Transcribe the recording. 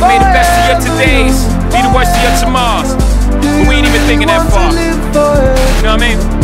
Hey, may the best of your todays be the worst of your tomorrows. Do we ain't even thinking that far. You know what I mean?